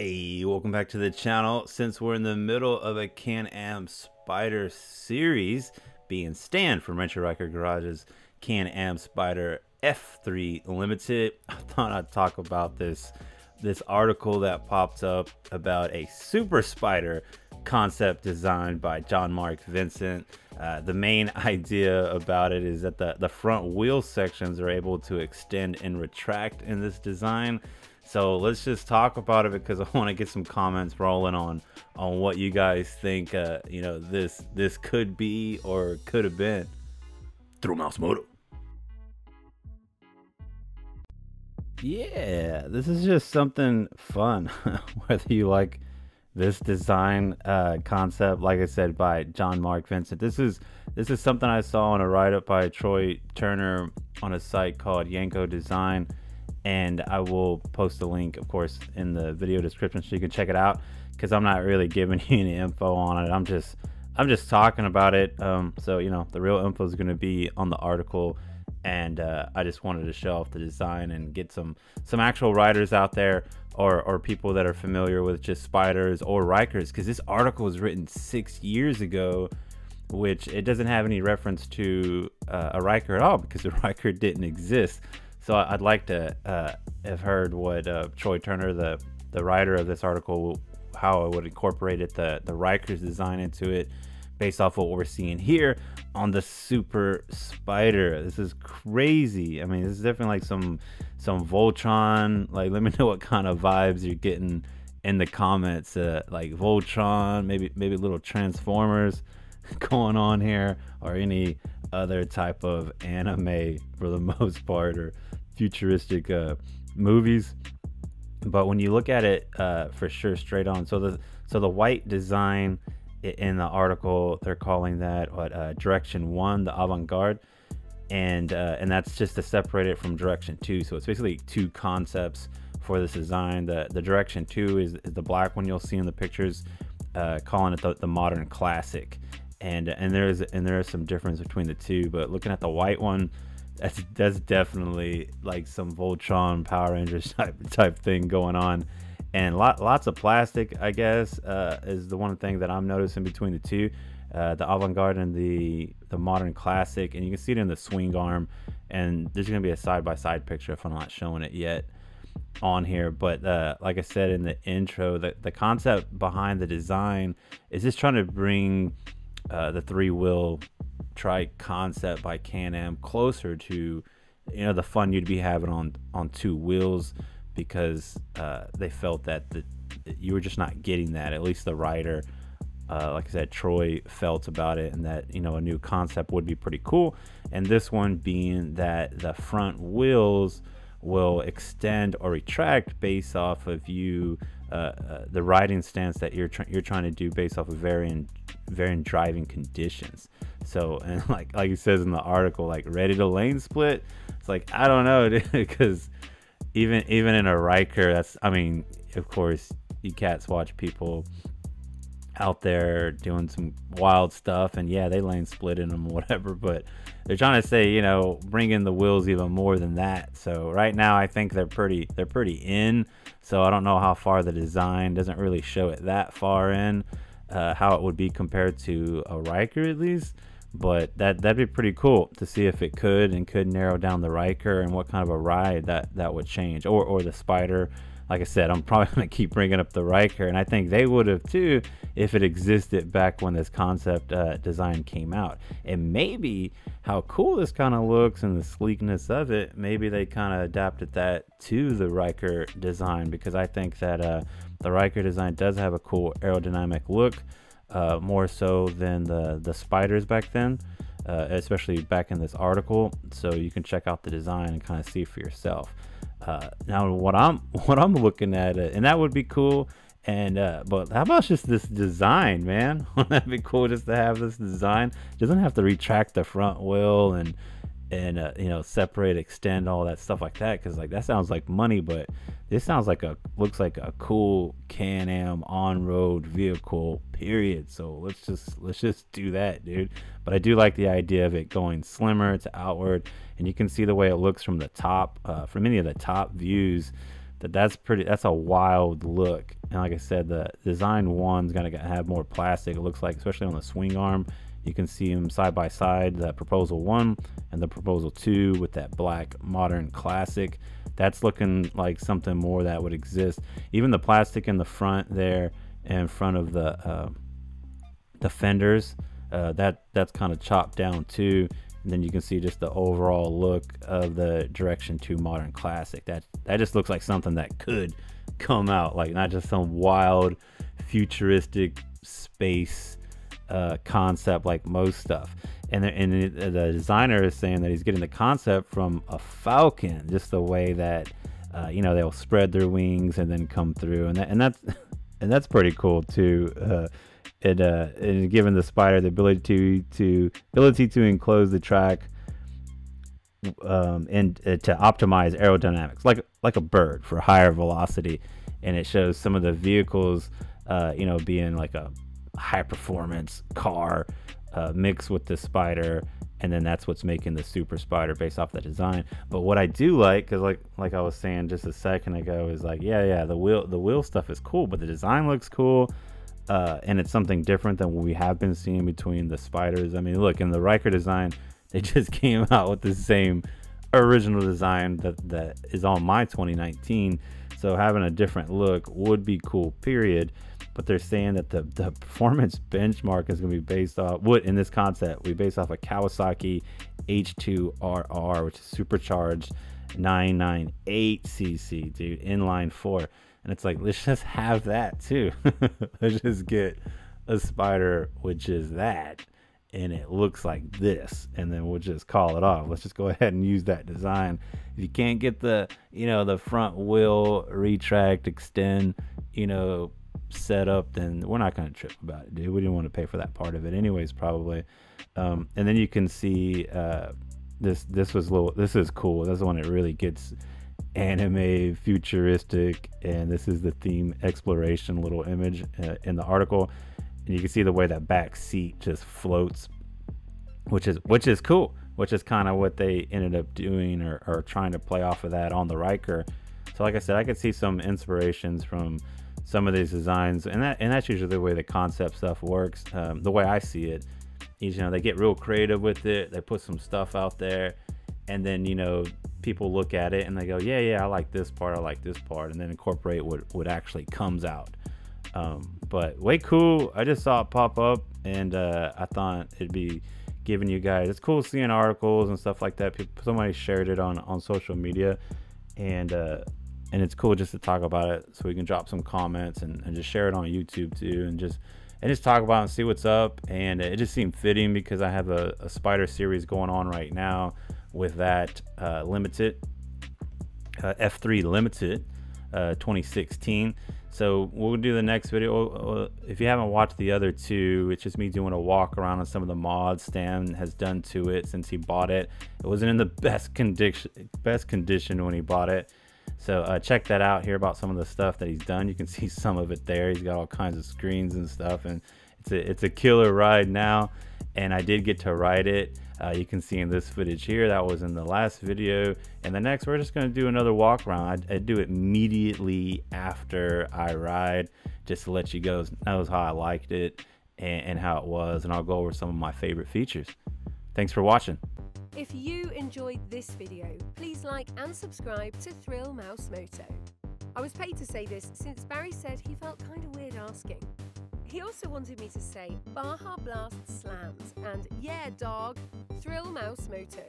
Hey, welcome back to the channel. Since we're in the middle of a Can-Am Spyder series, being stand from Rancher Ryker Garage's Can-Am Spyder F3 Limited, I thought I'd talk about this this article that popped up about a Super Spyder concept designed by John Mark Vincent. Uh, the main idea about it is that the, the front wheel sections are able to extend and retract in this design. So let's just talk about it because I want to get some comments rolling on on what you guys think. Uh, you know, this this could be or could have been. Thrill Mouse Moto. Yeah, this is just something fun. Whether you like this design uh, concept, like I said, by John Mark Vincent. This is this is something I saw on a write up by Troy Turner on a site called Yanko Design and I will post a link, of course, in the video description so you can check it out. Because I'm not really giving you any info on it. I'm just I'm just talking about it. Um, so you know, the real info is going to be on the article, and uh, I just wanted to show off the design and get some some actual riders out there or or people that are familiar with just Spyders or Rykers. Because this article was written six years ago which it doesn't have any reference to uh, a Ryker at all because the Ryker didn't exist. So I'd like to uh, have heard what uh, Troy Turner, the the writer of this article, how it would incorporate it, the the Ryker's design into it, based off what we're seeing here on the Super Spyder. This is crazy. I mean, this is definitely like some some Voltron. Like, let me know what kind of vibes you're getting in the comments. Uh, like Voltron, maybe maybe little Transformers going on here, or any other type of anime for the most part, or futuristic uh, movies. But when you look at it uh, for sure, straight on. So the so the white design in the article they're calling that what uh, direction one, the avant-garde, and uh, and that's just to separate it from direction two. So it's basically two concepts for this design. The the direction two is, is the black one you'll see in the pictures, uh, calling it the, the modern classic. And and there's and there is some difference between the two. But looking at the white one, that's that's definitely like some Voltron Power Rangers type type thing going on, and lot, lots of plastic. I guess uh, is the one thing that I'm noticing between the two, uh, the avant-garde and the the modern classic, and you can see it in the swing arm. And there's gonna be a side by side picture if I'm not showing it yet on here. But uh, like I said in the intro, the the concept behind the design is just trying to bring uh, the three wheel trike concept by Can-Am closer to you know the fun you'd be having on on two wheels because uh, they felt that the you were just not getting that. At least the rider uh, like I said Troy felt about it and that you know a new concept would be pretty cool. And this one being that the front wheels will extend or retract based off of you uh, uh, the riding stance that you're tr- you're trying to do based off of varying varying driving conditions. So and like like it says in the article, like ready to lane split. It's like I don't know because even even in a Ryker, that's I mean of course you cats watch people out there doing some wild stuff and yeah they lane split in them whatever but they're trying to say you know bring in the wheels even more than that so right now i think they're pretty they're pretty in so i don't know how far the design doesn't really show it that far in uh, how it would be compared to a Ryker at least. But that that'd be pretty cool to see if it could and could narrow down the Ryker and what kind of a ride that that would change, or or the Spyder. Like I said, I'm probably gonna keep bringing up the Ryker, and I think they would have too if it existed back when this concept uh, design came out. And maybe how cool this kind of looks and the sleekness of it, maybe they kind of adapted that to the Ryker design because I think that uh, the Ryker design does have a cool aerodynamic look, uh, more so than the the Spyders back then, uh, especially back in this article. So you can check out the design and kind of see for yourself. Uh, now, what I'm what I'm looking at, uh, and that would be cool. And uh, but how about just this design, man? Wouldn't that be cool just to have this design? It doesn't have to retract the front wheel and and uh, you know separate extend all that stuff like that because like that sounds like money but this sounds like a looks like a cool can-am on-road vehicle period. So let's just let's just do that dude. But i do like the idea of it going slimmer to outward and you can see the way it looks from the top uh, from any of the top views that that's pretty that's a wild look. And like i said the design one's gonna have more plastic it looks like especially on the swing arm you can see them side by side that proposal one and the proposal two with that black modern classic. That's looking like something more that would exist. Even the plastic in the front there in front of the uh, the fenders uh, that that's kind of chopped down too. And then you can see just the overall look of the Direction 2 Modern Classic. That that just looks like something that could come out, like not just some wild futuristic space uh, concept like most stuff. And the, and the, designer is saying that he's getting the concept from a falcon, just the way that uh, you know they'll spread their wings and then come through, and that, and that's and that's pretty cool too. Uh, it uh given the Spyder the ability to to ability to enclose the track um and uh, to optimize aerodynamics like like a bird for higher velocity and it shows some of the vehicles uh you know being like a high performance car uh, mixed with the Spyder and then that's what's making the super Spyder based off the design but what i do like because like like i was saying just a second ago is like yeah yeah the wheel the wheel stuff is cool but the design looks cool uh, and it's something different than what we have been seeing between the Spyders. I mean, look in the Ryker design, they just came out with the same original design that that is on my 2019. So having a different look would be cool. Period. But they're saying that the, the performance benchmark is going to be based off what in this concept we based off a Kawasaki H2RR, which is supercharged 998 cc, dude, inline four. And it's like, let's just have that too. let's just get a Spyder, which is that. And it looks like this. And then we'll just call it off. Let's just go ahead and use that design. If you can't get the, you know, the front wheel retract, extend, you know, set up, then we're not going to trip about it, dude. We didn't want to pay for that part of it, anyways, probably. Um, and then you can see uh, this. This was little. This is cool. That's one that really gets anime futuristic and this is the theme exploration little image uh, in the article and you can see the way that back seat just floats which is which is cool which is kind of what they ended up doing or, or trying to play off of that on the Ryker. so like I said I could see some inspirations from some of these designs and that and that's usually the way the concept stuff works um, the way I see it is you know they get real creative with it they put some stuff out there and then you know people look at it and they go, yeah, yeah, I like this part, I like this part, and then incorporate what what actually comes out. Um, but way cool. I just saw it pop up, and uh, I thought it'd be giving you guys. It's cool seeing articles and stuff like that. People, somebody shared it on on social media, and uh, and it's cool just to talk about it, so we can drop some comments and, and just share it on YouTube too, and just and just talk about and see what's up. And it just seemed fitting because I have a, a Spyder series going on right now with that uh, limited uh, F3 limited uh, 2016. So we'll do the next video. If you haven't watched the other two, it's just me doing a walk around on some of the mods Stan has done to it since he bought it. It wasn't in the best condition, best condition when he bought it. So uh, check that out. Hear about some of the stuff that he's done. You can see some of it there. He's got all kinds of screens and stuff, and it's a it's a killer ride now. And I did get to ride it. Uh, you can see in this footage here, that was in the last video. And the next, we're just gonna do another walk around. I, I do it immediately after I ride, just to let you guys know how I liked it and, and how it was. And I'll go over some of my favorite features. Thanks for watching. If you enjoyed this video, please like and subscribe to Thrill Mouse Moto. I was paid to say this since Barry said he felt kind of weird asking. He also wanted me to say Baja Blast slams and yeah dog, Thrill Mouse Moto.